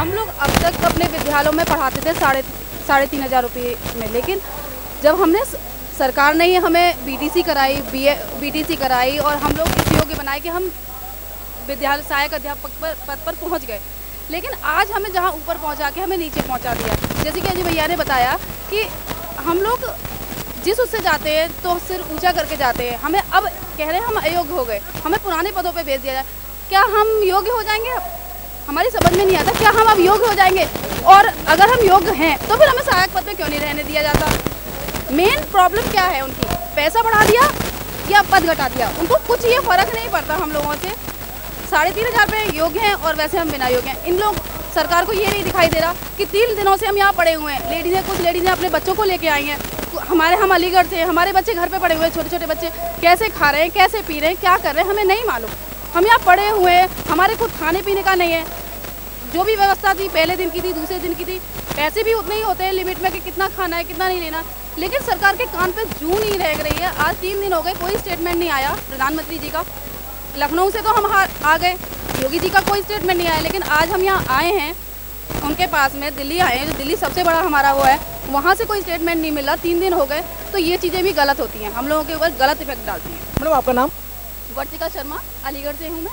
अब तक अपने विद्यालयों में पढ़ाते थे साढ़े साढ़े तीन हज़ार रुपये में, लेकिन जब हमने सरकार ने ही हमें बीटीसी कराई बी बीटीसी कराई और हम लोग इस योग्य बनाए कि हम विद्यालय सहायक अध्यापक पर, पद पर पहुँच गए। लेकिन आज हमें जहाँ ऊपर पहुँचा के हमें नीचे पहुँचा दिया। जैसे कि अजय भैया ने बताया कि हम लोग जिस उससे जाते हैं तो सिर ऊँचा करके जाते हैं। हमें अब कह रहे हैं हम अयोग्य हो गए। हमें पुराने पदों पर भेज दिया जाए। क्या हम योग्य हो जाएँगे? हमारी समझ में नहीं आता क्या हम अब योग्य हो जाएँगे? और अगर हम योग्य हैं तो फिर हमें सहायक पद पे क्यों नहीं रहने दिया जाता? मेन प्रॉब्लम क्या है उनकी? पैसा बढ़ा दिया या पद घटा दिया? उनको कुछ ये फ़र्क नहीं पड़ता हम लोगों से। साढ़े तीन हज़ार रुपये योग्य हैं और वैसे हम बिना योग्य हैं। इन लोग, सरकार को ये नहीं दिखाई दे रहा कि तीन दिनों से हम यहाँ पड़े हुए हैं। लेडीज़ें कुछ लेडीज़ें अपने बच्चों को लेके आई हैं। हमारे हम अलीगढ़ से हमारे बच्चे घर पे पड़े हुए हैं छोटे छोटे बच्चे। कैसे खा रहे हैं, कैसे पी रहे हैं, क्या कर रहे हैं, हमें नहीं मालूम। हम यहाँ पड़े हुए हैं, हमारे खुद खाने पीने का नहीं है। जो भी व्यवस्था थी पहले दिन की थी दूसरे दिन की थी पैसे भी उतने ही होते हैं लिमिट में कि कितना खाना है कितना नहीं लेना। लेकिन सरकार के कान पर जू नहीं रह रही है। आज तीन दिन हो गए कोई स्टेटमेंट नहीं आया प्रधानमंत्री जी का। लखनऊ से तो हम आ गए। योगी जी का कोई स्टेटमेंट नहीं आया। लेकिन आज हम यहाँ आए हैं उनके पास में दिल्ली आए हैं जो दिल्ली सबसे बड़ा हमारा वो है वहाँ से कोई स्टेटमेंट नहीं मिला। तीन दिन हो गए तो ये चीज़ें भी गलत होती हैं। हम लोगों के ऊपर गलत इफ़ेक्ट डालती हैं। मैडम आपका नाम? वर्तिका शर्मा अलीगढ़ से हूँ मैं।